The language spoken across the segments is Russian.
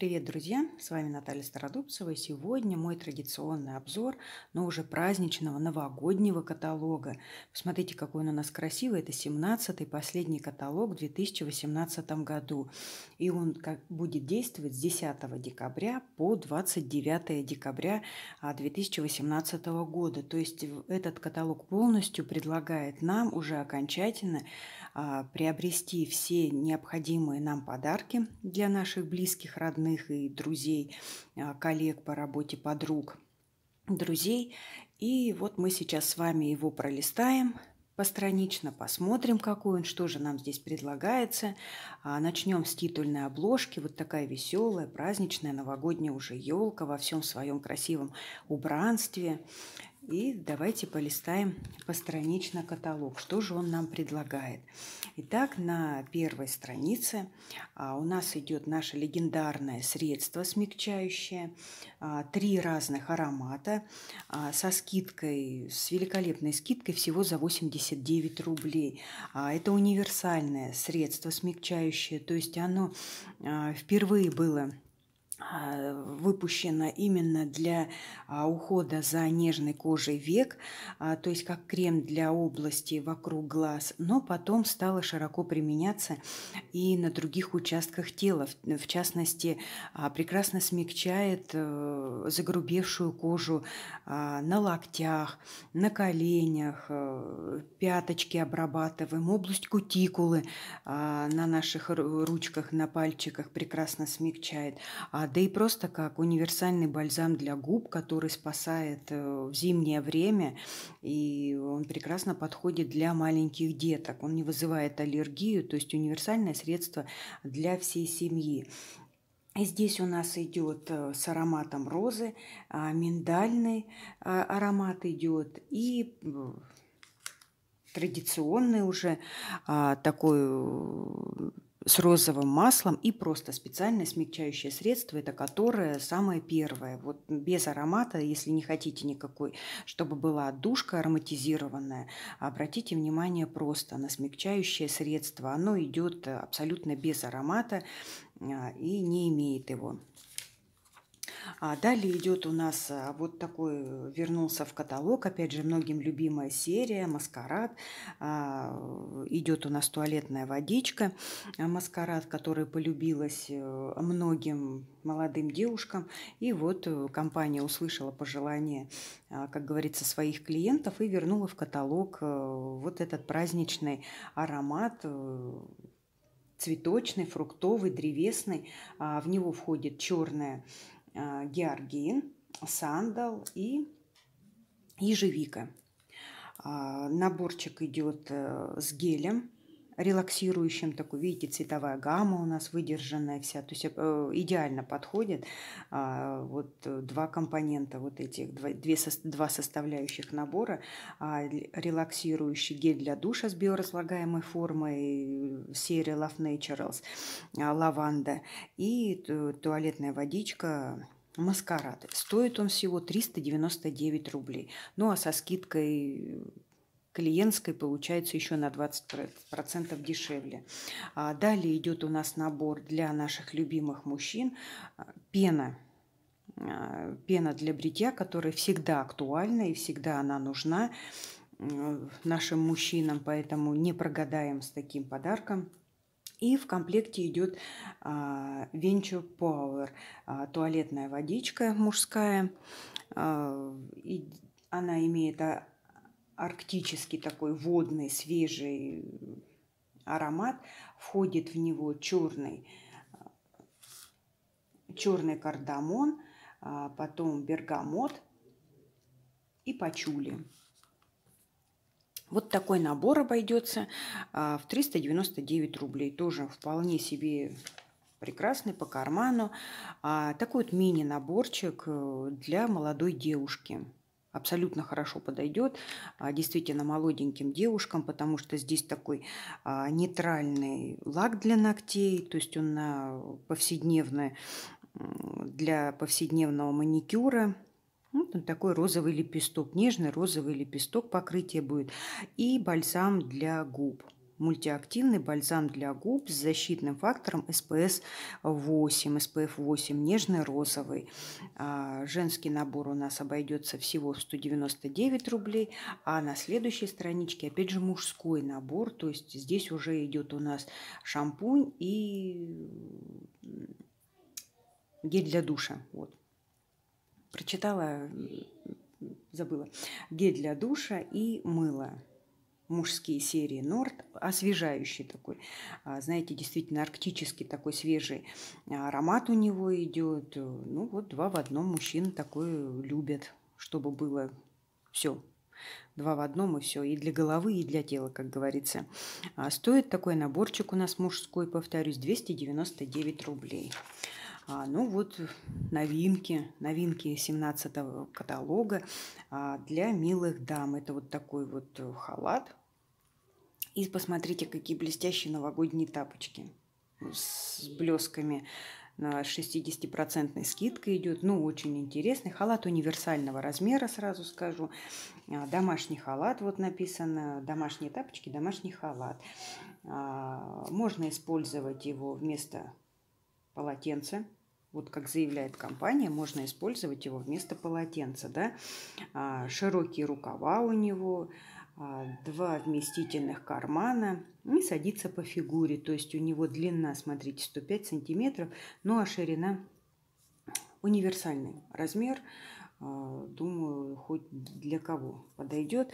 Привет, друзья! С вами Наталья Стародубцева. И сегодня мой традиционный обзор, но уже праздничного новогоднего каталога. Посмотрите, какой он у нас красивый. Это 17-й последний каталог в 2018 году. И он как будет действовать с 10 декабря по 29 декабря 2018 а, года. То есть этот каталог полностью предлагает нам уже окончательно приобрести все необходимые нам подарки для наших близких, родных и друзей, а, коллег по работе, подруг, друзей. И вот мы сейчас с вами его пролистаем, постранично посмотрим, какой он, что же нам здесь предлагается. А, начнем с титульной обложки. Вот такая веселая, праздничная, новогодняя уже елка во всем своем красивом убранстве. И давайте полистаем постранично каталог. Что же он нам предлагает? Итак, на первой странице а, у нас идет наше легендарное средство смягчающее. А, три разных аромата а, со скидкой, с великолепной скидкой всего за 89 рублей. Это универсальное средство смягчающее, то есть оно впервые было выпущена именно для а, ухода за нежной кожей век, а, то есть как крем для области вокруг глаз, но потом стала широко применяться и на других участках тела, в частности, прекрасно смягчает э, загрубевшую кожу на локтях, на коленях, э, пяточки обрабатываем, область кутикулы на наших ручках, на пальчиках прекрасно смягчает, да и просто как универсальный бальзам для губ, который спасает э, в зимнее время, и он прекрасно подходит для маленьких деток. Он не вызывает аллергию, то есть универсальное средство для всей семьи. И здесь у нас идет э, с ароматом розы, а, миндальный а, аромат идет и традиционный уже а, такой с розовым маслом и просто специальное смягчающее средство, это которое самое первое, вот без аромата, если не хотите никакой, чтобы была отдушка ароматизированная, обратите внимание просто на смягчающее средство, оно идет абсолютно без аромата а, и не имеет его. А далее идет у нас а, вот такой, э, вернулся в каталог, опять же, многим любимая серия «Маскарад». А, идет у нас туалетная водичка «Маскарад», которая полюбилась э, многим молодым девушкам. И вот э, компания услышала пожелание, как говорится, своих клиентов и вернула в каталог вот этот праздничный аромат цветочный, фруктовый, древесный. В него входит черная а, георгин, сандал и ежевика. А, наборчик идет э, с гелем релаксирующим, такой, видите, цветовая гамма у нас выдержанная вся, то есть э, идеально подходит а, вот два компонента вот этих, два, две, два составляющих набора, релаксирующий гель для душа с биоразлагаемой формой серии Love Naturals, лаванда и туалетная водичка Маскарад. Стоит он всего 399 рублей. Ну а со скидкой клиентской получается еще на 20% дешевле. А далее идет у нас набор для наших любимых мужчин. Пена а, пена для бритья, которая всегда актуальна и всегда она нужна нашим мужчинам, поэтому не прогадаем с таким подарком. И в комплекте идет а, Venture Power, а, туалетная водичка мужская. А, и она имеет а, арктический такой водный, свежий аромат. Входит в него черный, черный кардамон, а, потом бергамот и пачули. Вот такой набор обойдется а, в 399 рублей. Тоже вполне себе прекрасный по карману. А, такой вот мини-наборчик э, для молодой девушки. Абсолютно хорошо подойдет а, действительно молоденьким девушкам, потому что здесь такой нейтральный лак для ногтей, то есть он на повседневное, для повседневного маникюра вот такой розовый лепесток, нежный розовый лепесток покрытие будет. И бальзам для губ. Мультиактивный бальзам для губ с защитным фактором SPF 8, SPF 8, нежный розовый. А, женский набор у нас обойдется всего в 199 рублей, а на следующей страничке опять же мужской набор, то есть здесь уже идет у нас шампунь и гель для душа. Вот. Прочитала, забыла. Гель для душа и мыло мужские серии Норд, освежающий такой, а, знаете, действительно арктический такой свежий аромат у него идет. Ну вот два в одном мужчины такое любят, чтобы было все. Два в одном и все. И для головы, и для тела, как говорится. А стоит такой наборчик у нас мужской, повторюсь, 299 рублей. А, ну вот новинки, новинки 17-го каталога а, для милых дам. Это вот такой вот халат и посмотрите, какие блестящие новогодние тапочки с блесками на 60% скидка идет. Ну, очень интересный. Халат универсального размера, сразу скажу. А, домашний халат, вот написано. Домашние тапочки, домашний халат. А, можно использовать его вместо полотенца. Вот как заявляет компания, можно использовать его вместо полотенца. Да? А, широкие рукава у него, а, два вместительных кармана и садится по фигуре. То есть у него длина, смотрите, 105 сантиметров, ну а ширина универсальный размер. А, думаю, хоть для кого подойдет.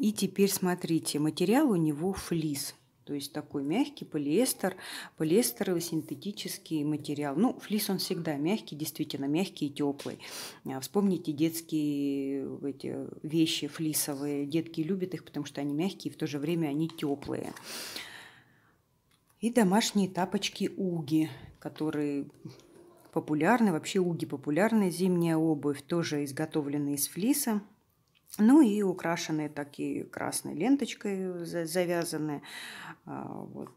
И теперь смотрите, материал у него флис – то есть такой мягкий полиэстер, полиэстеровый синтетический материал. Ну, флис он всегда мягкий, действительно мягкий и теплый. А, вспомните детские эти вещи флисовые. Детки любят их, потому что они мягкие, и в то же время они теплые. И домашние тапочки Уги, которые популярны. Вообще Уги популярная зимняя обувь, тоже изготовленная из флиса. Ну и украшенные такие красной ленточкой завязанные. А, вот.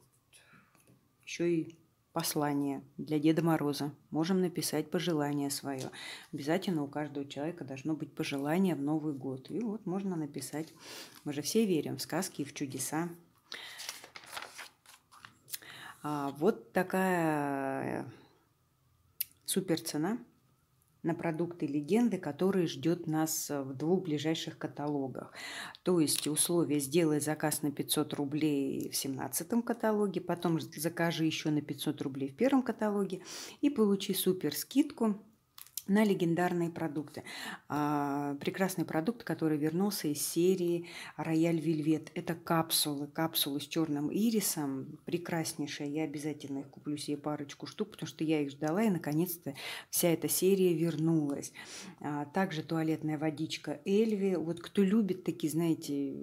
Еще и послание для Деда Мороза. Можем написать пожелание свое. Обязательно у каждого человека должно быть пожелание в Новый год. И вот можно написать. Мы же все верим в сказки и в чудеса. А, вот такая супер цена – на продукты легенды, которые ждет нас э, в двух ближайших каталогах. То есть условие «сделай заказ на 500 рублей» в 17 каталоге, потом закажи еще на 500 рублей в первом каталоге и получи супер скидку на легендарные продукты. А, прекрасный продукт, который вернулся из серии Рояль Вельвет. Это капсулы, капсулы с черным ирисом, прекраснейшие. Я обязательно их куплю себе парочку штук, потому что я их ждала, и наконец-то вся эта серия вернулась. А, также туалетная водичка Эльви. Вот кто любит такие, знаете,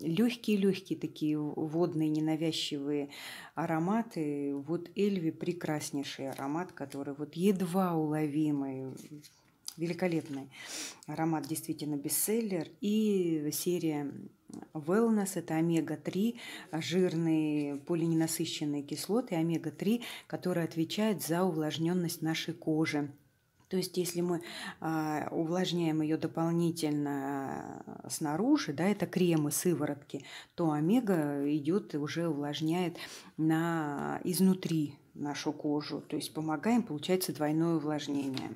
легкие-легкие такие водные, ненавязчивые ароматы, вот Эльви прекраснейший аромат, который вот едва уловимый самый великолепный аромат, действительно бестселлер. И серия Wellness – это омега-3, жирные полиненасыщенные кислоты, омега-3, которые отвечают за увлажненность нашей кожи. То есть, если мы э, увлажняем ее дополнительно снаружи, да, это кремы, сыворотки, то омега идет и уже увлажняет на изнутри нашу кожу. То есть помогаем, получается двойное увлажнение.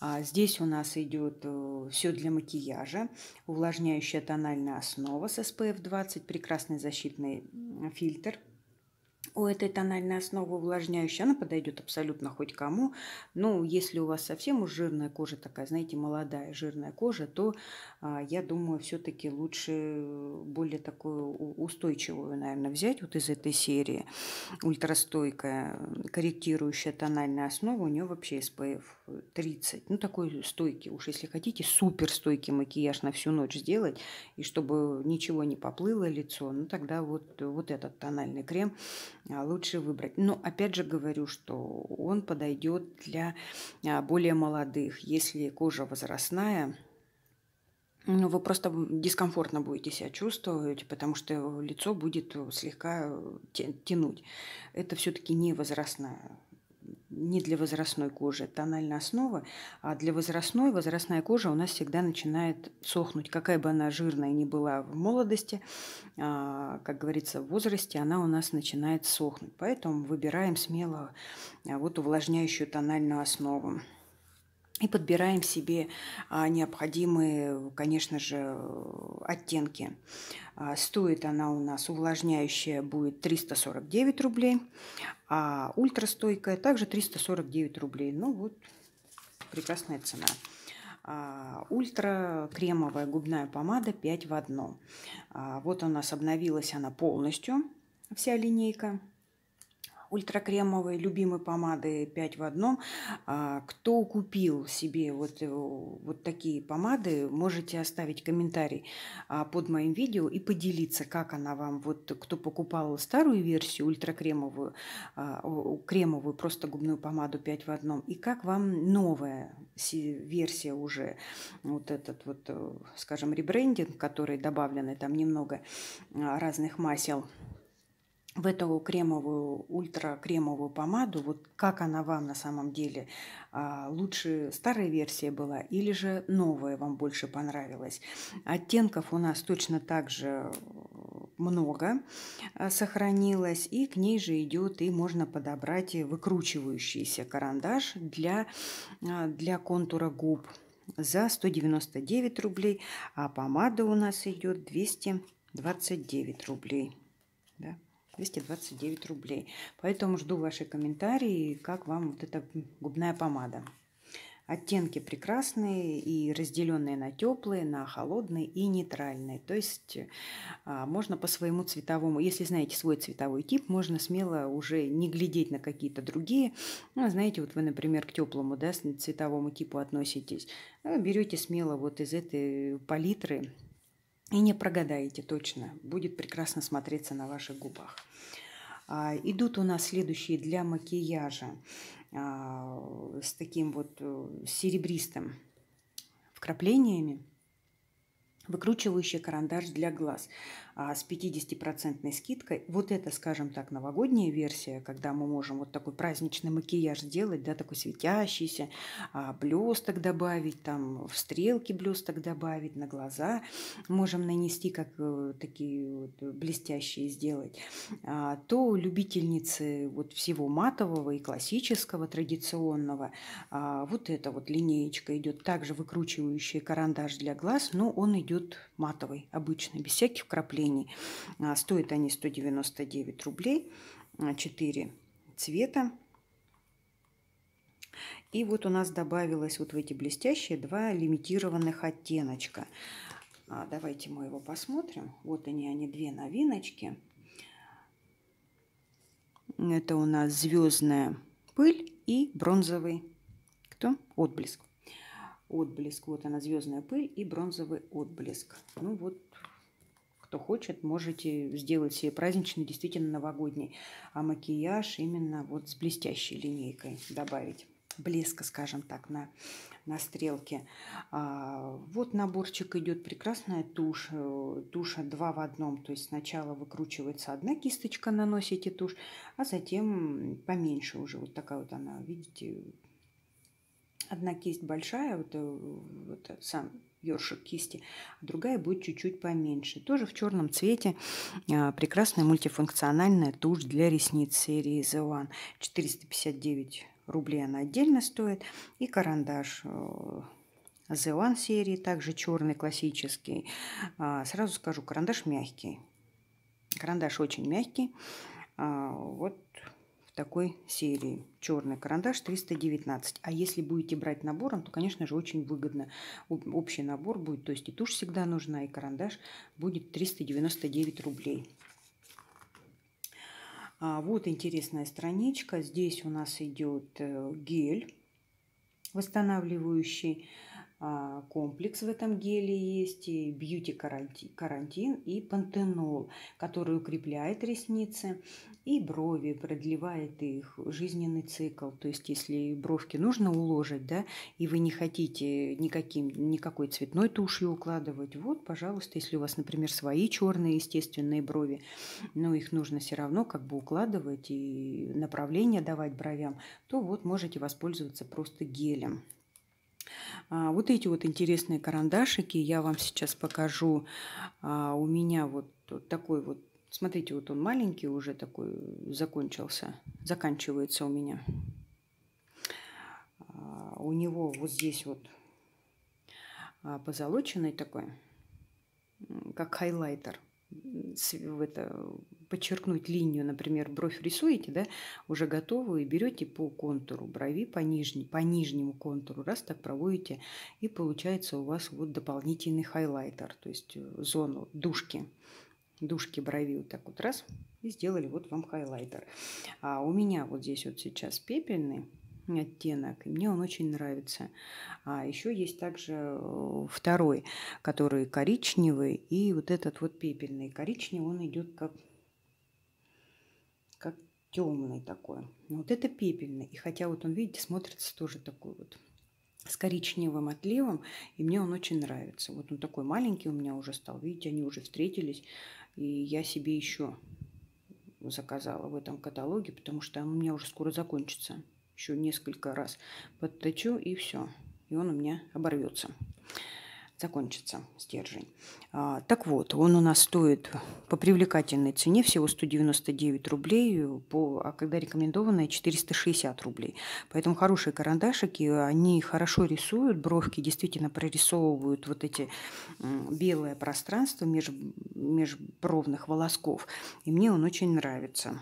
А здесь у нас идет э, все для макияжа. Увлажняющая тональная основа с SPF 20, прекрасный защитный фильтр – у этой тональной основы увлажняющей, она подойдет абсолютно хоть кому. Ну, если у вас совсем уж жирная кожа такая, знаете, молодая жирная кожа, то а, я думаю, все-таки лучше более такую устойчивую, наверное, взять вот из этой серии. Ультрастойкая, корректирующая тональная основа, у нее вообще SPF 30. Ну, такой стойкий, уж если хотите, супер стойкий макияж на всю ночь сделать, и чтобы ничего не поплыло лицо, ну, тогда вот, вот этот тональный крем лучше выбрать. Но опять же говорю, что он подойдет для а, более молодых. Если кожа возрастная, ну, вы просто дискомфортно будете себя чувствовать, потому что лицо будет слегка тянуть. Это все-таки не возрастная не для возрастной кожи, тональная основа, а для возрастной, возрастная кожа у нас всегда начинает сохнуть. Какая бы она жирная ни была в молодости, а, как говорится, в возрасте она у нас начинает сохнуть. Поэтому выбираем смело а, вот увлажняющую тональную основу. И подбираем себе а, необходимые, конечно же, оттенки. А, стоит она у нас увлажняющая будет 349 рублей, а ультрастойкая также 349 рублей. Ну вот, прекрасная цена. А, ультра кремовая губная помада 5 в одном. Вот у нас обновилась она полностью, вся линейка ультракремовой любимой помады 5 в одном. А, кто купил себе вот, э, вот такие помады, можете оставить комментарий а, под моим видео и поделиться, как она вам, вот кто покупал старую версию ультракремовую, а, кремовую просто губную помаду 5 в одном, и как вам новая версия уже, вот этот вот, э, скажем, ребрендинг, который добавлены там немного разных масел, в эту кремовую, ультра-кремовую помаду, вот как она вам на самом деле, а, лучше старая версия была или же новая вам больше понравилась. Оттенков у нас точно так же много а, сохранилось, и к ней же идет и можно подобрать выкручивающийся карандаш для, а, для контура губ за 199 рублей, а помада у нас идет 229 рублей. Да? 229 рублей. Поэтому жду ваши комментарии, как вам вот эта губная помада. Оттенки прекрасные и разделенные на теплые, на холодные и нейтральные. То есть а, можно по своему цветовому, если знаете свой цветовой тип, можно смело уже не глядеть на какие-то другие. Ну, знаете, вот вы, например, к теплому да, цветовому типу относитесь, ну, берете смело вот из этой палитры и не прогадаете точно. Будет прекрасно смотреться на ваших губах. А, идут у нас следующие для макияжа а, с таким вот э, серебристым вкраплениями. Выкручивающий карандаш для глаз с 50% скидкой. Вот это, скажем так, новогодняя версия, когда мы можем вот такой праздничный макияж сделать, да, такой светящийся, а, блесток добавить, там в стрелки блесток добавить, на глаза можем нанести, как э, такие вот блестящие сделать, а, то любительницы вот всего матового и классического, традиционного, а, вот эта вот линеечка идет также выкручивающий карандаш для глаз, но он идет матовый, обычный, без всяких вкраплений направлений. А, стоят они 199 рублей, 4 а, цвета. И вот у нас добавилось вот в эти блестящие два лимитированных оттеночка. А, давайте мы его посмотрим. Вот они, они две новиночки. Это у нас звездная пыль и бронзовый кто? Отблеск. Отблеск. Вот она, звездная пыль и бронзовый отблеск. Ну вот кто хочет, можете сделать себе праздничный, действительно новогодний. А макияж именно вот с блестящей линейкой добавить блеска, скажем так, на, на стрелке. А, вот наборчик идет прекрасная тушь. Э, туша два в одном. То есть сначала выкручивается одна кисточка, наносите тушь, а затем поменьше уже. Вот такая вот она, видите, одна кисть большая, вот, э, вот сам ёршик кисти, а другая будет чуть-чуть поменьше. Тоже в черном цвете а, прекрасная мультифункциональная тушь для ресниц серии The One. 459 рублей она отдельно стоит. И карандаш э, The One серии, также черный классический. А, сразу скажу, карандаш мягкий. Карандаш очень мягкий. А, вот такой серии. Черный карандаш 319. А если будете брать набором, то, конечно же, очень выгодно. Общий набор будет, то есть и тушь всегда нужна, и карандаш будет 399 рублей. А вот интересная страничка. Здесь у нас идет э, гель восстанавливающий комплекс в этом геле есть, и бьюти карантин и пантенол, который укрепляет ресницы и брови, продлевает их жизненный цикл. То есть, если бровки нужно уложить, да, и вы не хотите никаким, никакой цветной тушью укладывать, вот, пожалуйста, если у вас, например, свои черные естественные брови, но их нужно все равно как бы укладывать и направление давать бровям, то вот можете воспользоваться просто гелем. А, вот эти вот интересные карандашики я вам сейчас покажу. А, у меня вот такой вот, смотрите, вот он маленький уже такой закончился, заканчивается у меня. А, у него вот здесь вот позолоченный такой, как хайлайтер в это, подчеркнуть линию, например, бровь рисуете, да, уже готовую, и берете по контуру брови, по, нижней, по нижнему контуру, раз так проводите, и получается у вас вот дополнительный хайлайтер, то есть э, зону душки, душки брови вот так вот раз, и сделали вот вам хайлайтер. А у меня вот здесь вот сейчас пепельный, оттенок, и мне он очень нравится. А еще есть также э, второй, который коричневый, и вот этот вот пепельный. Коричневый он идет как, как темный такой. Вот это пепельный. И хотя вот он, видите, смотрится тоже такой вот с коричневым отливом, и мне он очень нравится. Вот он такой маленький у меня уже стал. Видите, они уже встретились, и я себе еще заказала в этом каталоге, потому что он у меня уже скоро закончится еще несколько раз подточу и все. И он у меня оборвется. Закончится стержень. А, так вот, он у нас стоит по привлекательной цене всего 199 рублей, по, а когда рекомендованная 460 рублей. Поэтому хорошие карандашики, они хорошо рисуют, бровки действительно прорисовывают вот эти белое пространство меж, межбровных волосков. И мне он очень нравится.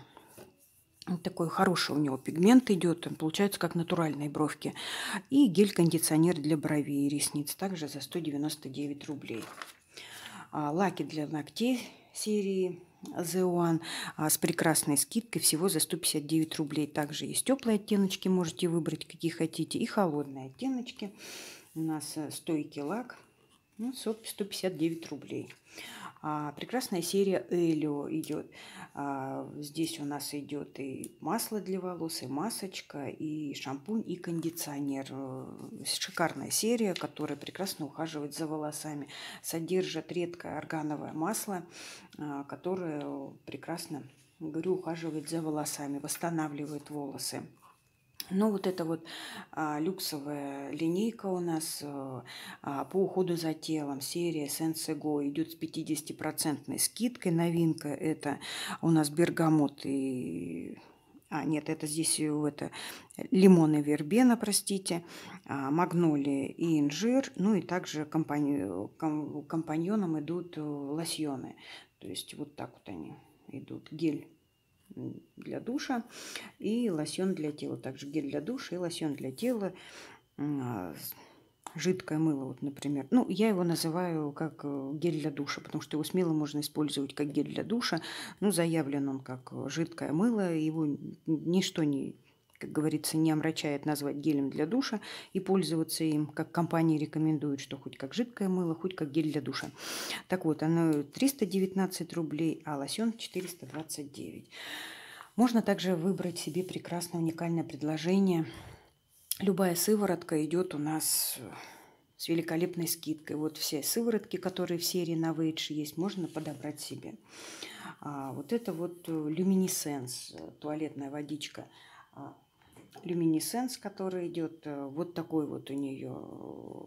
Такой хороший у него пигмент идет, он получается как натуральные бровки. И гель-кондиционер для бровей и ресниц также за 199 рублей. А, лаки для ногтей серии The One а, с прекрасной скидкой всего за 159 рублей. Также есть теплые оттеночки, можете выбрать какие хотите, и холодные оттеночки. У нас э, стойкий лак, ну, 159 рублей. А, прекрасная серия Элио идет. А, здесь у нас идет и масло для волос, и масочка, и шампунь, и кондиционер. Э, шикарная серия, которая прекрасно ухаживает за волосами. Содержит редкое органовое масло, а, которое прекрасно, говорю, ухаживает за волосами, восстанавливает волосы. Ну, вот эта вот а, люксовая линейка у нас а, а по уходу за телом, серия Sensego идет с 50% скидкой. Новинка это у нас бергамот и... А, нет, это здесь это лимон и вербена, простите, а, магнолия и инжир. Ну и также компаньоном идут э, лосьоны. То есть вот так вот они идут. Гель для душа и лосьон для тела. Также гель для душа и лосьон для тела. А, жидкое мыло, вот, например. Ну, я его называю как э, гель для душа, потому что его смело можно использовать как гель для душа. Ну, заявлен он как жидкое мыло, его ничто не как говорится, не омрачает назвать гелем для душа и пользоваться им, как компании рекомендуют, что хоть как жидкое мыло, хоть как гель для душа. Так вот, оно 319 рублей, а лосьон 429. Можно также выбрать себе прекрасное уникальное предложение. Любая сыворотка идет у нас с великолепной скидкой. Вот все сыворотки, которые в серии Novage есть, можно подобрать себе. А вот это вот люминесценс, туалетная водичка а люминесценс, который идет. Э, вот такой вот у нее э,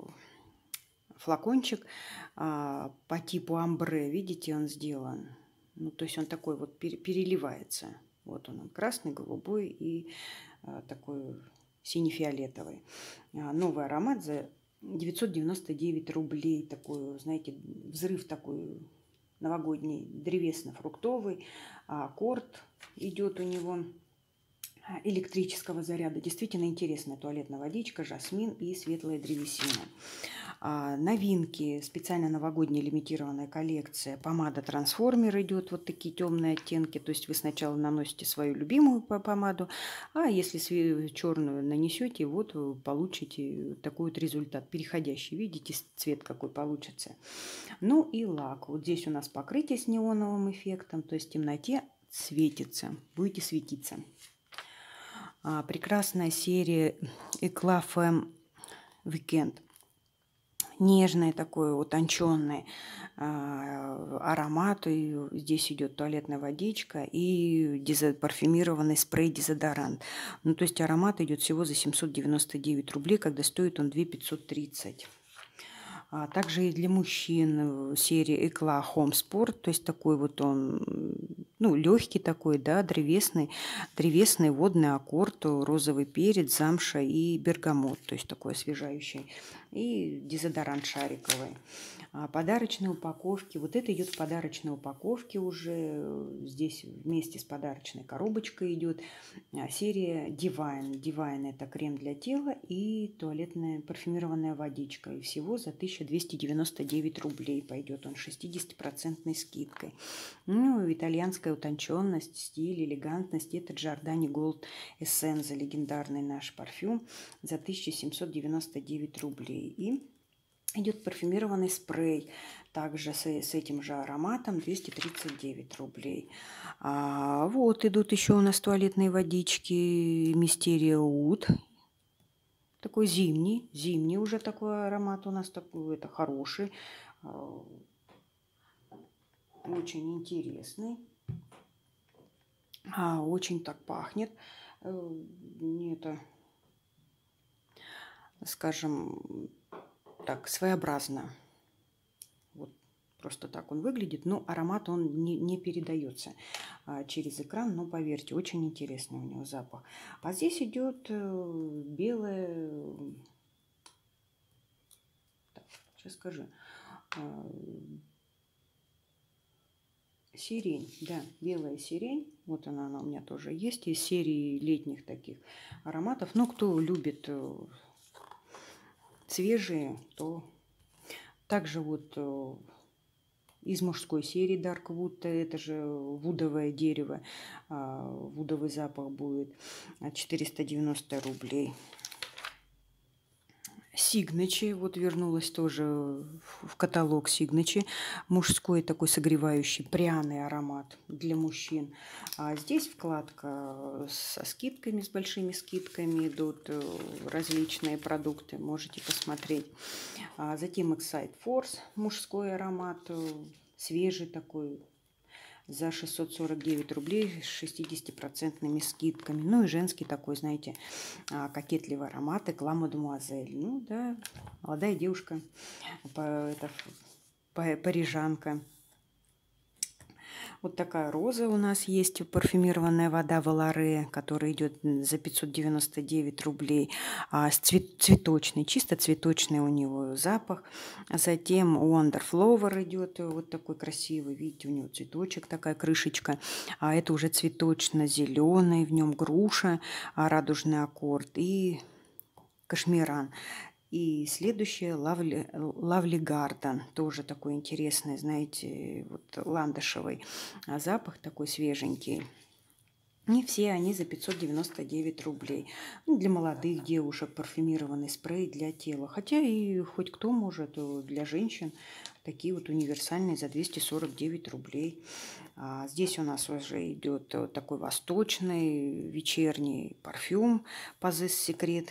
флакончик а, по типу амбре. Видите, он сделан. Ну, то есть он такой вот переливается. Вот он, он красный, голубой и а, такой сине-фиолетовый. А, новый аромат за 999 рублей. Такой, знаете, взрыв такой новогодний, древесно-фруктовый. Аккорд идет у него электрического заряда. Действительно интересная туалетная водичка, жасмин и светлая древесина. А, новинки, специально новогодняя лимитированная коллекция. Помада трансформер идет, вот такие темные оттенки. То есть вы сначала наносите свою любимую помаду, а если черную нанесете, вот вы получите такой вот результат, переходящий. Видите, цвет какой получится. Ну и лак. Вот здесь у нас покрытие с неоновым эффектом, то есть в темноте светится, будете светиться. А, прекрасная серия Eclafem Weekend нежный такой утонченный э, аромат. И здесь идет туалетная водичка и парфюмированный спрей-дезодорант. Ну, то есть аромат идет всего за 799 рублей, когда стоит он 2 530. А также и для мужчин серии Экла Home Sport, то есть такой вот он, ну, легкий такой, да, древесный, древесный водный аккорд, розовый перец, замша и бергамот, то есть такой освежающий, и дезодорант шариковый. А, подарочные упаковки. Вот это идет в подарочной упаковке уже. Здесь вместе с подарочной коробочкой идет а, серия Divine. Divine это крем для тела и туалетная парфюмированная водичка. И всего за 1299 рублей пойдет он 60% скидкой. Ну, итальянская утонченность, стиль, элегантность. Это Giordani Gold Essence, легендарный наш парфюм за 1799 рублей. И идет парфюмированный спрей, также с, с этим же ароматом 239 рублей. А, вот идут еще у нас туалетные водички Мистерия Уд. Такой зимний, зимний уже такой аромат у нас такой, это хороший, а, очень интересный. А, очень так пахнет. Э, это, скажем, так своеобразно. Вот просто так он выглядит. Но аромат он не, не передается а, через экран. Но поверьте, очень интересный у него запах. А здесь идет э, белое... Так, сейчас скажу. А, сирень, да, белая сирень. Вот она, она у меня тоже есть из серии летних таких ароматов. Но кто любит э, свежие, то также вот э, из мужской серии Dark Wood, это же вудовое дерево, а, вудовый запах будет 490 рублей. Сигначи, вот вернулась тоже в каталог Сигначи. Мужской такой согревающий пряный аромат для мужчин. А здесь вкладка со скидками, с большими скидками идут э, различные продукты. Можете посмотреть. А затем Excite Force, мужской аромат, э, свежий такой, за 649 рублей с 60% скидками. Ну и женский такой, знаете, а, кокетливый аромат Экла Мадемуазель. Ну да, молодая девушка, это, парижанка. Вот такая роза у нас есть, парфюмированная вода Валаре, которая идет за 599 рублей. А, цвет, цветочный, чисто цветочный у него запах. Затем Wonder Flower идет вот такой красивый, видите, у него цветочек, такая крышечка. А это уже цветочно-зеленый, в нем груша, а, радужный аккорд и кашмиран. И следующее Лавли, Лавли Гарден, тоже такой интересный, знаете, вот ландышевый а запах такой свеженький. И все они за 599 рублей. Ну, для молодых девушек парфюмированный спрей для тела. Хотя и хоть кто может, э, для женщин такие вот универсальные за 249 рублей. А здесь у нас уже идет э, такой восточный вечерний парфюм Пазес Секрет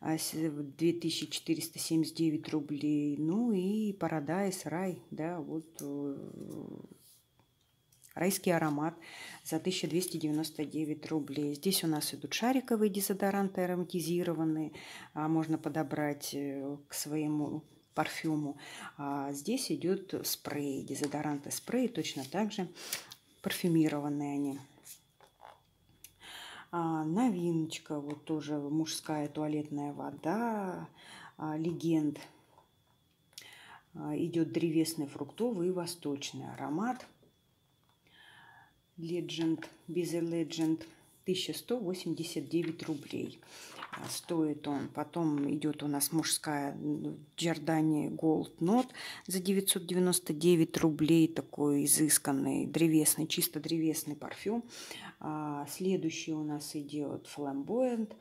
2479 а, рублей. Ну и Парадайс, рай, да, вот э, райский аромат за 1299 рублей. Здесь у нас идут шариковые дезодоранты ароматизированные, а можно подобрать э, к своему парфюму. А здесь идет спрей, дезодоранты спрей, точно так же парфюмированные они. А, новиночка, вот тоже мужская туалетная вода, а, легенд. А, идет древесный, фруктовый и восточный аромат. Legend, Bizer Legend, 1189 рублей. Стоит он. Потом идет у нас мужская Giordani Gold Note за 999 рублей. Такой изысканный, древесный, чисто древесный парфюм. А, следующий у нас идет Flamboyant,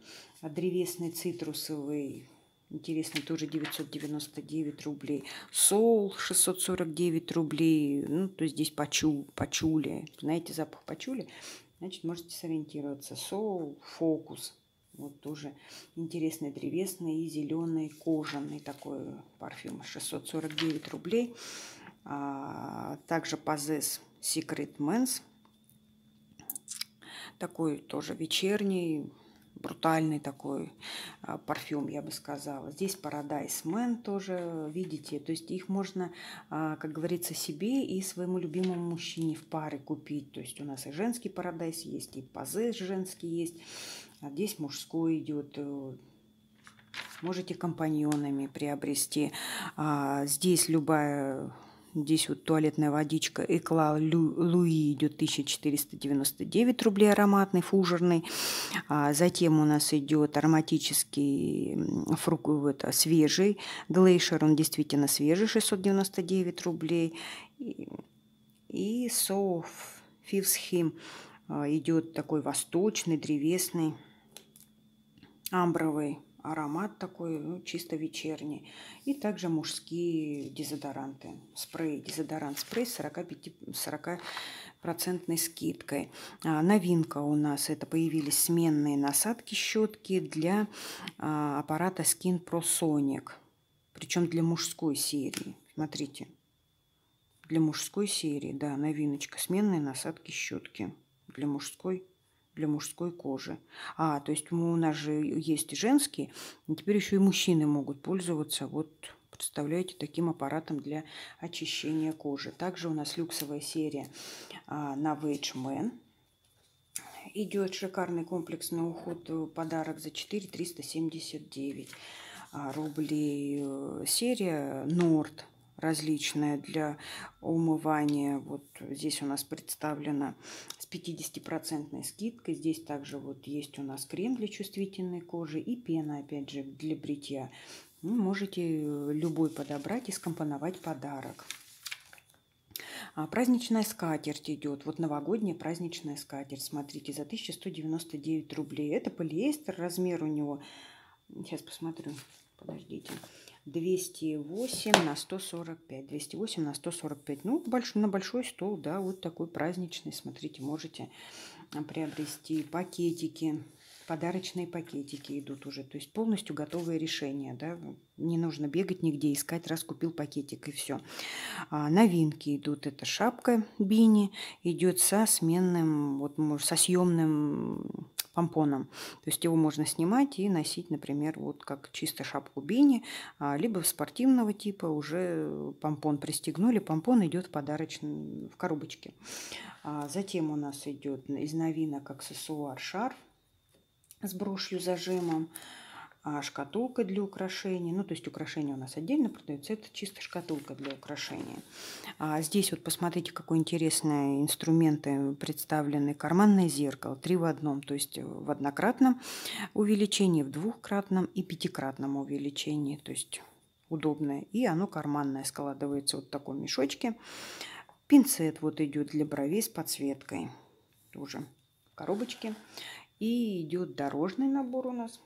древесный цитрусовый Интересный, тоже 999 рублей. Соул 649 рублей. Ну, то есть здесь пачу, пачули. Знаете запах пачули? Значит, можете сориентироваться. Соул, фокус. Вот тоже интересный древесный и зеленый кожаный такой парфюм. 649 рублей. А, также Possess Secret Men's. Такой тоже вечерний, брутальный такой а, парфюм, я бы сказала. Здесь Paradise Man тоже, видите, то есть их можно, а, как говорится, себе и своему любимому мужчине в пары купить. То есть у нас и женский Paradise есть, и Пазе женский есть, а здесь мужской идет. Э, можете компаньонами приобрести. А здесь любая Здесь вот туалетная водичка Экла Луи идет 1499 рублей ароматный, фужерный. А затем у нас идет ароматический фрукт, это, свежий. Глейшер, он действительно свежий, 699 рублей. И, и Соф Фивсхим идет такой восточный, древесный, амбровый аромат такой, ну, чисто вечерний. И также мужские дезодоранты. Спрей, дезодорант спрей с 45, 40 процентной скидкой. А, новинка у нас это появились сменные насадки щетки для а, аппарата Skin Pro Sonic. Причем для мужской серии. Смотрите. Для мужской серии, да, новиночка. Сменные насадки щетки для мужской для мужской кожи. А, то есть у нас же есть женские, и теперь еще и мужчины могут пользоваться вот представляете, таким аппаратом для очищения кожи. Также у нас люксовая серия а, на Vage Man. Идет шикарный комплексный уход, э, подарок за 4 379 а, рублей. Э, серия Nord различная для умывания. Вот здесь у нас представлена с 50% скидкой. Здесь также вот есть у нас крем для чувствительной кожи и пена, опять же, для бритья. Вы можете любой подобрать и скомпоновать подарок. А праздничная скатерть идет. Вот новогодняя праздничная скатерть. Смотрите, за 1199 рублей. Это полиэстер, размер у него. Сейчас посмотрю. Подождите. 208 на 145. 208 на 145. Ну, больш, на большой стол, да, вот такой праздничный. Смотрите, можете приобрести пакетики. Подарочные пакетики идут уже. То есть полностью готовые решения. Да? Не нужно бегать нигде, искать, раз купил пакетик и все. А, новинки идут. Это шапка бини. Идет со сменным, вот, со съемным помпоном. То есть его можно снимать и носить, например, вот как чисто шапку бини, а, либо спортивного типа уже помпон пристегнули. Помпон идет подарочный в коробочке. А затем у нас идет из новинок аксессуар шарф с брошью зажимом шкатулка для украшений. Ну, то есть украшения у нас отдельно продаются. Это чисто шкатулка для украшения. А здесь вот посмотрите, какой интересные инструменты представлены. Карманное зеркало. Три в одном. То есть в однократном увеличении, в двухкратном и пятикратном увеличении. То есть удобное. И оно карманное складывается вот в таком мешочке. Пинцет вот идет для бровей с подсветкой. Тоже в коробочке. И идет дорожный набор у нас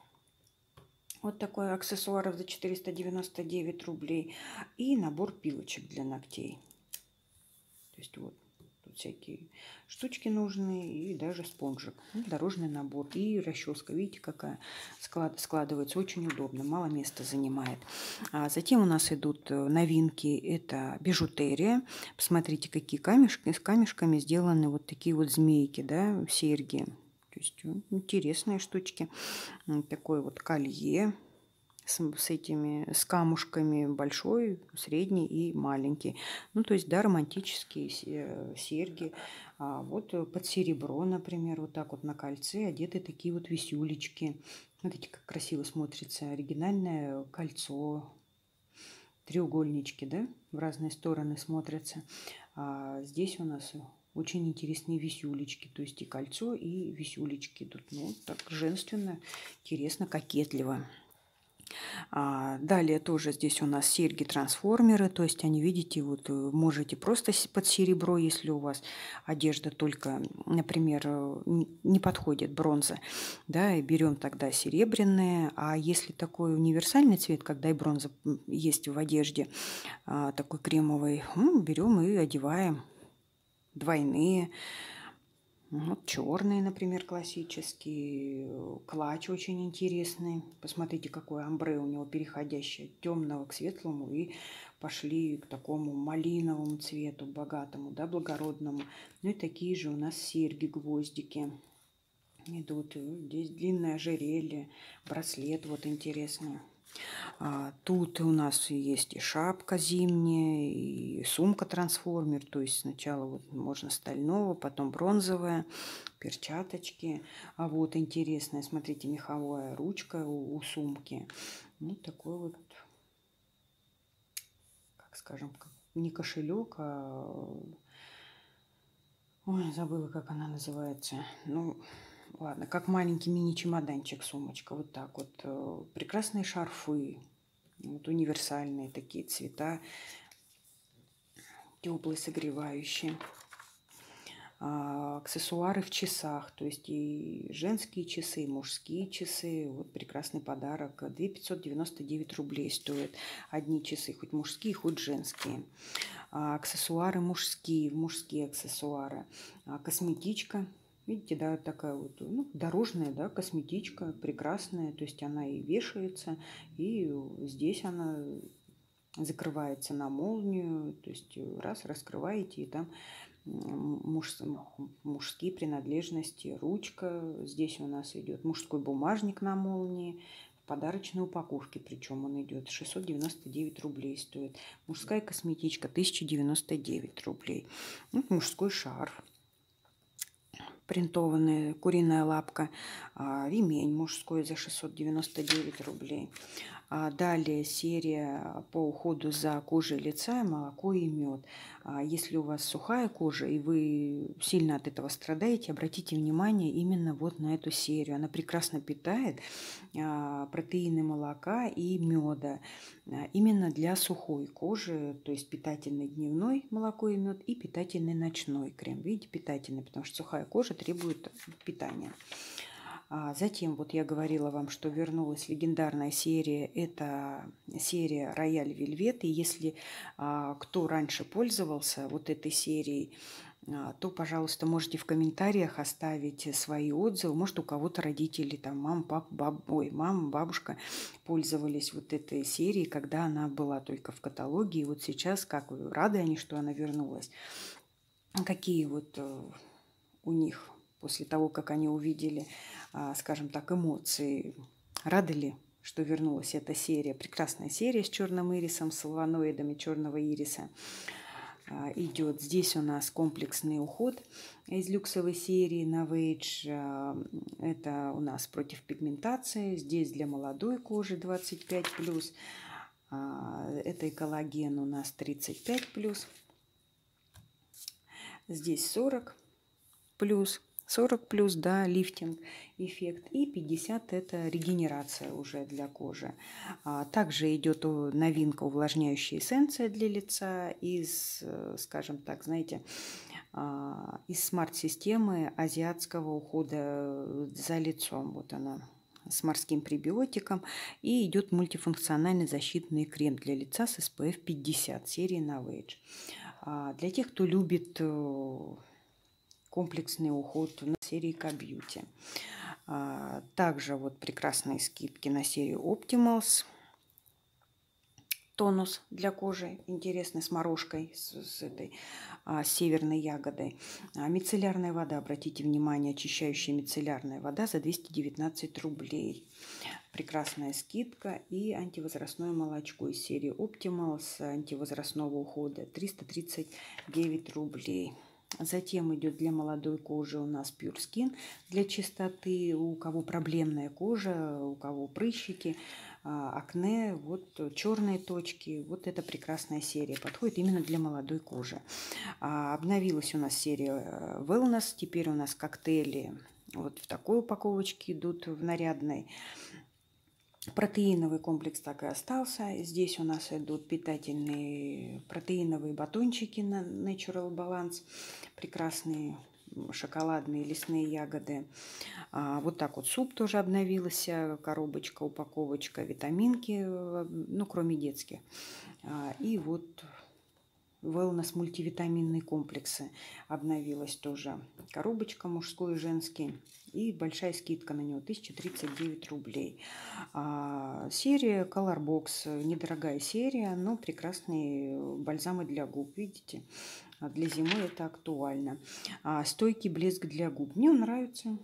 вот такой аксессуаров за 499 рублей. И набор пилочек для ногтей. То есть вот тут всякие штучки нужные и даже спонжик. Ну, дорожный набор и расческа. Видите, какая склад, складывается. Очень удобно. Мало места занимает. А затем у нас идут э, новинки. Это бижутерия. Посмотрите, какие камешки. С камешками сделаны вот такие вот змейки, да, серьги есть интересные штучки. Такое вот колье с, с этими, с камушками большой, средний и маленький. Ну, то есть, да, романтические серьги. А вот э, под серебро, например, вот так вот на кольце одеты такие вот висюлечки. Смотрите, как красиво смотрится оригинальное кольцо. Треугольнички, да, в разные стороны смотрятся. А здесь у нас очень интересные висюлечки. То есть и кольцо, и висюлечки тут. Ну, так женственно, интересно, кокетливо. А, далее тоже здесь у нас серьги-трансформеры, то есть они, видите, вот э, можете просто под серебро, если у вас одежда только, например, э, не подходит бронза, да, и берем тогда серебряные, а если такой универсальный цвет, когда и бронза есть в одежде, а, такой кремовый, берем и одеваем двойные, вот черный, например, классический. Клатч очень интересный. Посмотрите, какой амбре у него переходящее от темного к светлому. И пошли к такому малиновому цвету, богатому, да, благородному. Ну и такие же у нас серьги, гвоздики идут. Здесь длинное ожерелье, браслет вот интересный. А, тут у нас есть и шапка зимняя, и сумка-трансформер. То есть сначала вот можно стального, потом бронзовая, перчаточки. А вот интересная, смотрите, меховая ручка у, у сумки. Ну, такой вот, как скажем, не кошелек, а... Ой, забыла, как она называется. Ну, Ладно, как маленький мини-чемоданчик, сумочка, вот так вот. Э, прекрасные шарфы, вот универсальные такие цвета, теплые, согревающие. А, аксессуары в часах, то есть и женские часы, и мужские часы. Вот прекрасный подарок. 2 599 рублей стоят одни часы, хоть мужские, хоть женские. А, аксессуары мужские, мужские аксессуары. А, косметичка Видите, да, такая вот ну, дорожная, да, косметичка, прекрасная. То есть она и вешается, и здесь она закрывается на молнию. То есть раз раскрываете, и там муж, мужские принадлежности, ручка. Здесь у нас идет мужской бумажник на молнии, в подарочной упаковке, причем он идет 699 рублей стоит. Мужская косметичка 1099 рублей. Вот мужской шарф принтованная куриная лапка, а, ремень мужской за 699 рублей. А далее серия по уходу за кожей лица, молоко и мед. А если у вас сухая кожа и вы сильно от этого страдаете, обратите внимание именно вот на эту серию. Она прекрасно питает а, протеины молока и меда именно для сухой кожи, то есть питательный дневной молоко и мед и питательный ночной крем. Видите, питательный, потому что сухая кожа требует питания. А затем, вот я говорила вам, что вернулась легендарная серия. Это серия Рояль Вельвет. И если а, кто раньше пользовался вот этой серией, а, то, пожалуйста, можете в комментариях оставить свои отзывы. Может, у кого-то родители, там, мам, пап, баб, ой, мама, бабушка пользовались вот этой серией, когда она была только в каталоге. И вот сейчас, как рады они, что она вернулась. Какие вот э, у них после того, как они увидели, скажем так, эмоции. Рады ли, что вернулась эта серия? Прекрасная серия с черным ирисом, с лаваноидами черного ириса а, идет. Здесь у нас комплексный уход из люксовой серии Novage. А, это у нас против пигментации. Здесь для молодой кожи 25+. Это коллаген у нас 35+. Здесь 40 плюс. 40 плюс, да, лифтинг эффект. И 50 это регенерация уже для кожи. А, также идет новинка увлажняющая эссенция для лица из, э, скажем так, знаете, а, из смарт-системы азиатского ухода за лицом. Вот она с морским пребиотиком. И идет мультифункциональный защитный крем для лица с SPF 50 серии Novage. А, для тех, кто любит э, комплексный уход на серии К-Бьюти. А, также вот прекрасные скидки на серию Optimals. Тонус для кожи, интересный, с морожкой, с, с этой а, северной ягодой. А, мицеллярная вода, обратите внимание, очищающая мицеллярная вода за 219 рублей. Прекрасная скидка. И антивозрастное молочко из серии Optimals антивозрастного ухода 339 рублей. Затем идет для молодой кожи у нас Pure Skin для чистоты, у кого проблемная кожа, у кого прыщики, а, акне, вот черные точки. Вот эта прекрасная серия подходит именно для молодой кожи. А, обновилась у нас серия э, Wellness. Теперь у нас коктейли вот в такой упаковочке идут в нарядной. Протеиновый комплекс так и остался. Здесь у нас идут питательные протеиновые батончики на Natural Balance. Прекрасные шоколадные лесные ягоды. А, вот так вот суп тоже обновился, коробочка, упаковочка, витаминки, ну, кроме детских. А, и вот Wellness мультивитаминные комплексы обновилась тоже. Коробочка мужской и женский. И большая скидка на него 1039 рублей. А, серия Colorbox. Недорогая серия, но прекрасные бальзамы для губ. Видите? А для зимы это актуально. А, стойкий блеск для губ. Мне он нравится.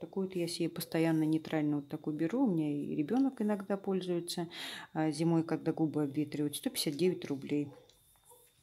Такой вот я себе постоянно нейтрально вот такой беру. У меня и ребенок иногда пользуется. А, зимой, когда губы обветривают, 159 рублей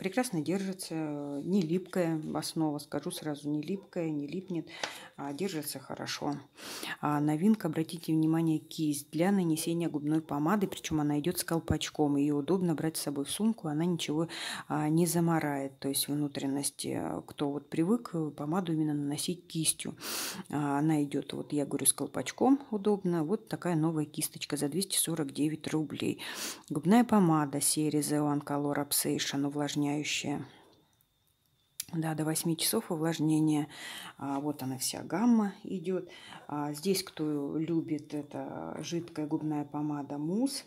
прекрасно держится, не липкая основа, скажу сразу, не липкая, не липнет, а держится хорошо. А новинка, обратите внимание, кисть для нанесения губной помады, причем она идет с колпачком, ее удобно брать с собой в сумку, она ничего а, не заморает, то есть внутренности. Кто вот привык помаду именно наносить кистью, а, она идет, вот я говорю, с колпачком удобно, вот такая новая кисточка за 249 рублей. Губная помада серии The One Color Obsession увлажняет увлажняющая. Да, до 8 часов увлажнения. А, вот она вся гамма идет. А, здесь, кто любит, это жидкая губная помада Мусс.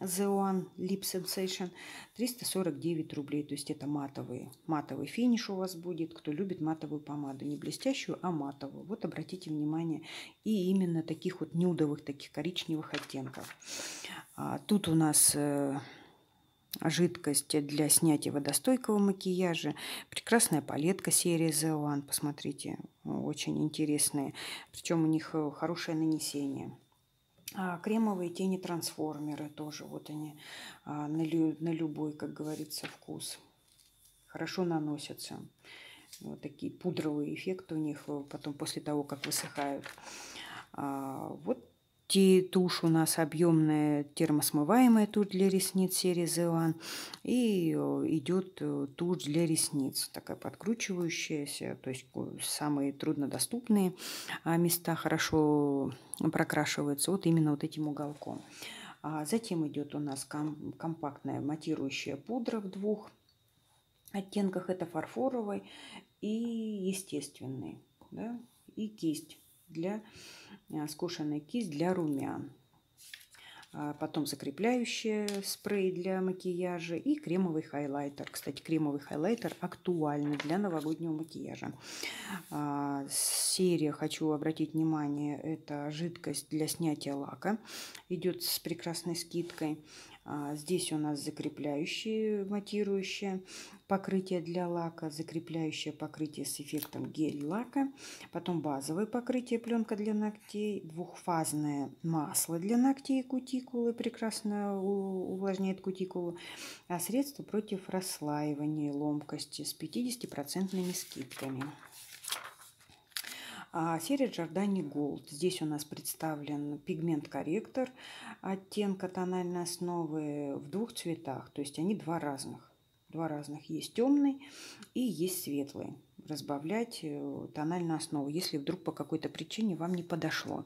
The One Lip Sensation 349 рублей. То есть это матовый, матовый финиш у вас будет. Кто любит матовую помаду. Не блестящую, а матовую. Вот обратите внимание. И именно таких вот нюдовых, таких коричневых оттенков. А, тут у нас э, жидкость для снятия водостойкого макияжа. Прекрасная палетка серии The One. Посмотрите, очень интересные. Причем у них э, хорошее нанесение. А кремовые тени трансформеры тоже. Вот они а, на, лю, на любой, как говорится, вкус. Хорошо наносятся. Вот такие пудровые эффекты у них э, потом после того, как высыхают. А, вот Тушь у нас объемная термосмываемая тушь для ресниц серии One. И э, идет э, тушь для ресниц, такая подкручивающаяся, то есть самые труднодоступные а, места хорошо прокрашиваются вот именно вот этим уголком. А затем идет у нас компактная матирующая пудра в двух оттенках. Это фарфоровый и естественный. Да? И кисть для Э, скошенная кисть для румян. А потом закрепляющий спрей для макияжа и кремовый хайлайтер. Кстати, кремовый хайлайтер актуальный для новогоднего макияжа. А, серия, хочу обратить внимание, это жидкость для снятия лака. Идет с прекрасной скидкой. А, здесь у нас закрепляющее, матирующее покрытие для лака, закрепляющее покрытие с эффектом гель-лака, потом базовое покрытие пленка для ногтей, двухфазное масло для ногтей и кутикулы, прекрасно увлажняет кутикулу, а средство против расслаивания ломкости с 50% скидками. А серия Giordani Gold. Здесь у нас представлен пигмент-корректор оттенка тональной основы в двух цветах. То есть они два разных. Два разных. Есть темный и есть светлый. Разбавлять э, тональную основу, если вдруг по какой-то причине вам не подошло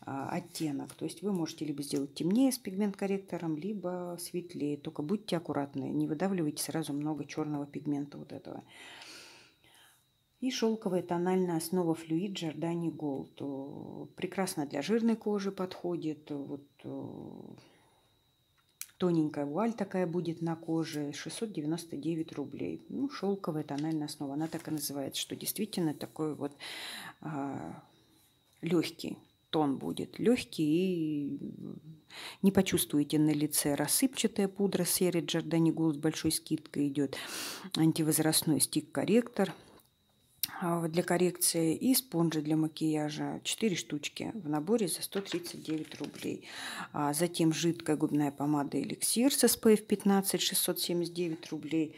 а, оттенок. То есть вы можете либо сделать темнее с пигмент-корректором, либо светлее. Только будьте аккуратны, не выдавливайте сразу много черного пигмента вот этого. И шелковая тональная основа флюид Giordani Gold. Прекрасно для жирной кожи подходит. Вот тоненькая вуаль такая будет на коже. 699 рублей. Ну, шелковая тональная основа. Она так и называется, что действительно такой вот а, легкий тон будет. Легкий и не почувствуете на лице рассыпчатая пудра серии Giordani Gold с большой скидкой идет. Антивозрастной стик-корректор – для коррекции и спонжи для макияжа 4 штучки в наборе за 139 рублей. А затем жидкая губная помада эликсир с SPF 15 679 рублей.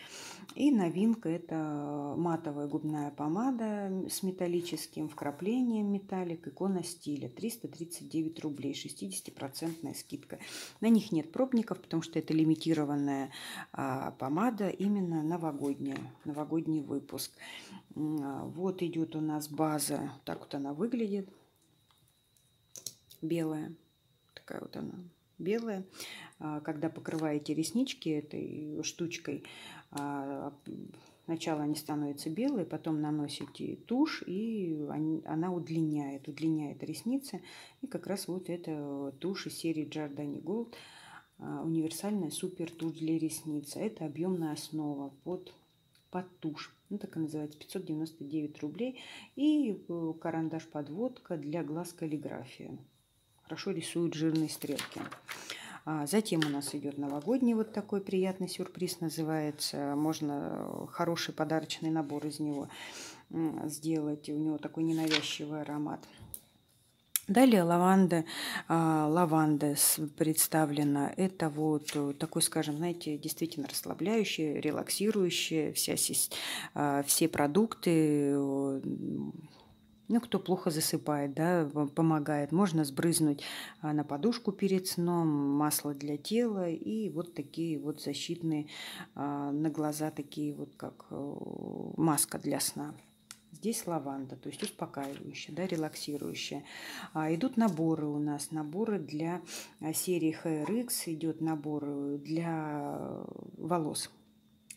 И новинка это матовая губная помада с металлическим вкраплением металлик икона стиля 339 рублей 60% скидка. На них нет пробников, потому что это лимитированная а, помада именно новогодняя, новогодний выпуск. А, вот идет у нас база. Так вот она выглядит. Белая. Такая вот она белая. А, когда покрываете реснички этой штучкой, сначала они становятся белые, потом наносите тушь, и она удлиняет, удлиняет ресницы. И как раз вот эта тушь из серии Giordani Gold универсальная супер тушь для ресниц. Это объемная основа под, под тушь ну, так и называется, 599 рублей. И э, карандаш-подводка для глаз каллиграфия. Хорошо рисуют жирные стрелки. А затем у нас идет новогодний вот такой приятный сюрприз называется. Можно хороший подарочный набор из него сделать. У него такой ненавязчивый аромат. Далее лаванда, а, лаванда представлена. Это вот э, такой, скажем, знаете, действительно расслабляющий, релаксирующий. Вся, а, все продукты, э, ну, кто плохо засыпает, да, помогает. Можно сбрызнуть а, на подушку перед сном, масло для тела и вот такие вот защитные на глаза, такие вот как э, маска для сна. Здесь лаванда, то есть успокаивающая, да, релаксирующая. А, идут наборы у нас, наборы для а, серии HRX, идет набор э, для волос.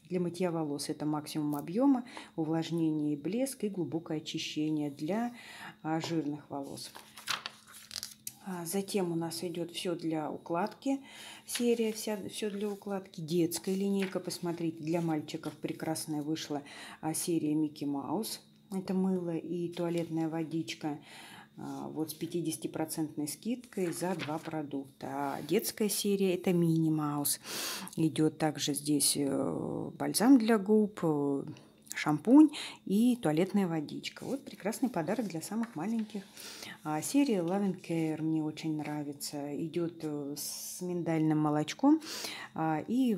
Для мытья волос это максимум объема, увлажнение и блеск и глубокое очищение для а, жирных волос. А, затем у нас идет все для укладки. Серия вся, все для укладки. Детская линейка, посмотрите, для мальчиков прекрасная вышла серия Микки Маус. Это мыло и туалетная водичка а, вот с 50% скидкой за два продукта. А детская серия это Мини Маус. Идет также здесь э, бальзам для губ, э, шампунь и туалетная водичка. Вот прекрасный подарок для самых маленьких. А серия Love Care мне очень нравится. Идет э, с миндальным молочком и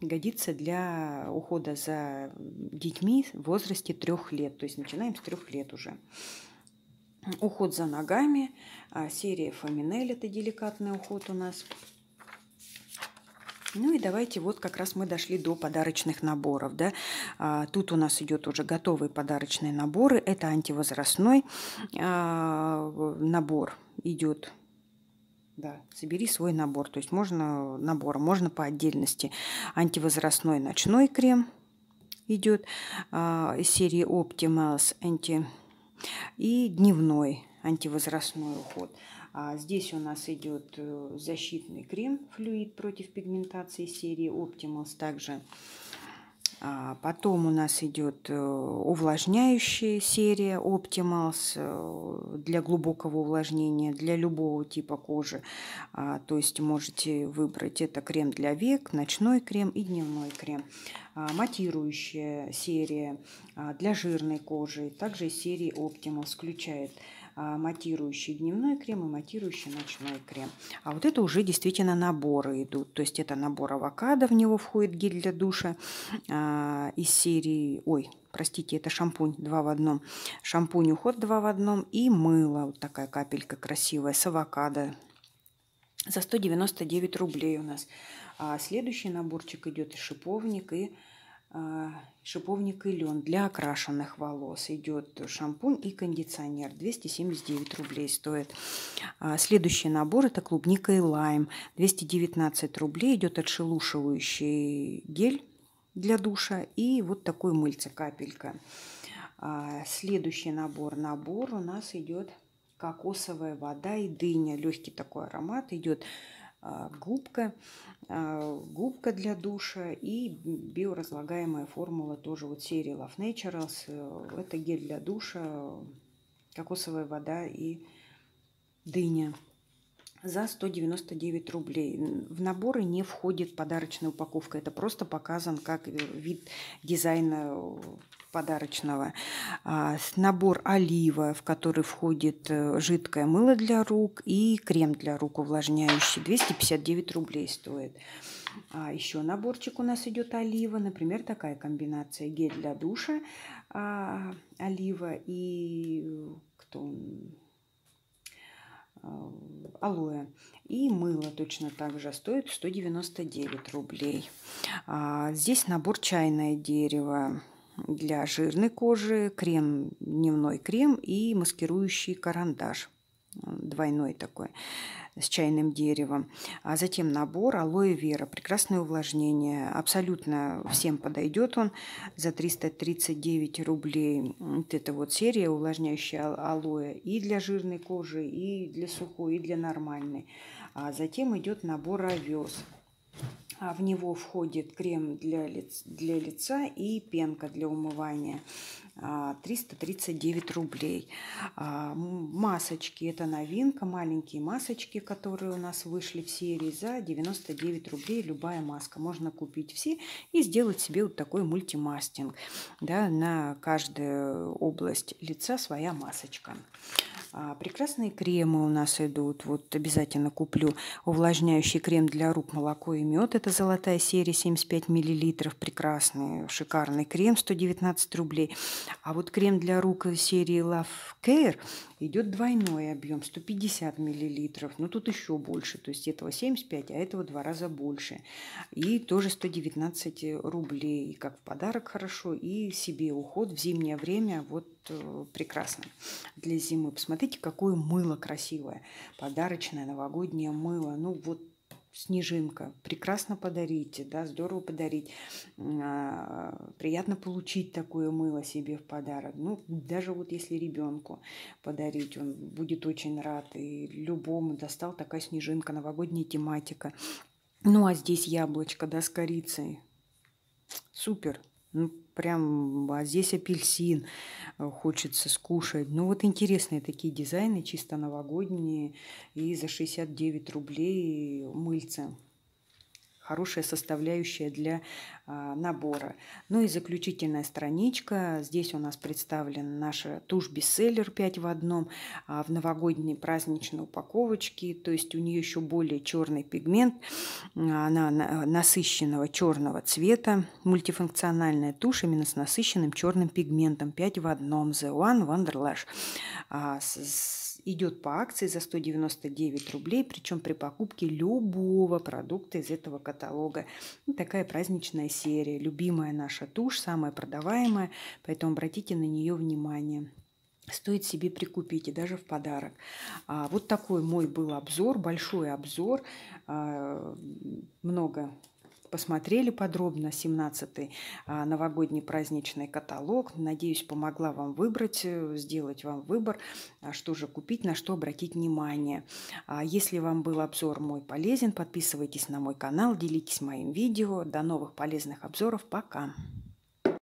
годится для ухода за детьми в возрасте трех лет. То есть начинаем с трех лет уже. Уход за ногами. А, серия Фаминель – это деликатный уход у нас. Ну и давайте, вот как раз мы дошли до подарочных наборов. Да? А, тут у нас идет уже готовые подарочные наборы. Это антивозрастной а, набор идет да, собери свой набор. То есть можно набор, можно по отдельности. Антивозрастной ночной крем идет а, из серии Optimals Anti и дневной антивозрастной уход. А здесь у нас идет э, защитный крем флюид против пигментации серии Optimals также потом у нас идет э, увлажняющая серия Optimals э, для глубокого увлажнения, для любого типа кожи. А, то есть можете выбрать это крем для век, ночной крем и дневной крем. А, матирующая серия для жирной кожи. Также серии Optimals включает а, матирующий дневной крем и матирующий ночной крем. А вот это уже действительно наборы идут. То есть это набор авокадо, в него входит гель для душа а, из серии... Ой, простите, это шампунь 2 в одном. Шампунь уход 2 в одном и мыло. Вот такая капелька красивая с авокадо. За 199 рублей у нас. А следующий наборчик идет и шиповник, и а, шиповник и лен для окрашенных волос. Идет шампунь и кондиционер. 279 рублей стоит. А, следующий набор это клубника и лайм. 219 рублей. Идет отшелушивающий гель для душа и вот такой мыльце капелька. А, следующий набор. Набор у нас идет кокосовая вода и дыня. Легкий такой аромат идет губка а, губка для душа и биоразлагаемая формула тоже вот серии Love Naturals. Это гель для душа, кокосовая вода и дыня. за 199 рублей. В наборы не входит подарочная упаковка. Это просто показан как э, вид дизайна подарочного. А, набор олива, в который входит э, жидкое мыло для рук и крем для рук увлажняющий. 259 рублей стоит. А еще наборчик у нас идет олива. Например, такая комбинация гель для душа, а, олива и кто Э, алоэ. И мыло точно так же стоит 199 рублей. А здесь набор чайное дерево для жирной кожи, крем, дневной крем и маскирующий карандаш. Двойной такой с чайным деревом. А затем набор алоэ вера. Прекрасное увлажнение. Абсолютно всем подойдет он за 339 рублей. Вот эта вот серия увлажняющая алоэ и для жирной кожи, и для сухой, и для нормальной. А затем идет набор овес. А в него входит крем для, лиц, для лица и пенка для умывания. 339 а, рублей. А, масочки, это новинка, маленькие масочки, которые у нас вышли в серии за 99 рублей. Любая маска. Можно купить все и сделать себе вот такой мультимастинг. Да, на каждую область лица своя масочка. А, прекрасные кремы у нас идут. Вот обязательно куплю увлажняющий крем для рук молоко и мед. Это золотая серия 75 миллилитров. Прекрасный, шикарный крем 119 рублей. А вот крем для рук серии Love Care идет двойной объем 150 миллилитров. Но тут еще больше. То есть этого 75, а этого два раза больше. И тоже 119 рублей. Как в подарок хорошо. И себе уход в зимнее время. Вот прекрасно для зимы. Посмотрите, какое мыло красивое. Подарочное новогоднее мыло. Ну вот снежинка. Прекрасно подарить, да, здорово подарить. А, приятно получить такое мыло себе в подарок. Ну, даже вот если ребенку подарить, он будет очень рад. И любому достал такая снежинка, новогодняя тематика. Ну, а здесь яблочко, да, с корицей. Супер. Ну, прям, а здесь апельсин э, хочется скушать. Ну, вот интересные такие дизайны, чисто новогодние. И за 69 рублей мыльца хорошая составляющая для набора. Ну и заключительная страничка. Здесь у нас представлен наша тушь бестселлер 5 в одном а, в новогодней праздничной упаковочке. То есть у нее еще более черный пигмент. Она насыщенного черного цвета. Мультифункциональная тушь именно с насыщенным черным пигментом 5 в одном. The One Wonderlash. А, с идет по акции за 199 рублей, причем при покупке любого продукта из этого каталога. Такая праздничная серия. Любимая наша тушь, самая продаваемая, поэтому обратите на нее внимание стоит себе прикупить и даже в подарок. А, вот такой мой был обзор, большой обзор, а, много посмотрели подробно 17-й а, новогодний праздничный каталог. Надеюсь, помогла вам выбрать, э, сделать вам выбор, а, что же купить, на что обратить внимание. А если вам был обзор мой полезен, подписывайтесь на мой канал, делитесь моим видео. До новых полезных обзоров. Пока!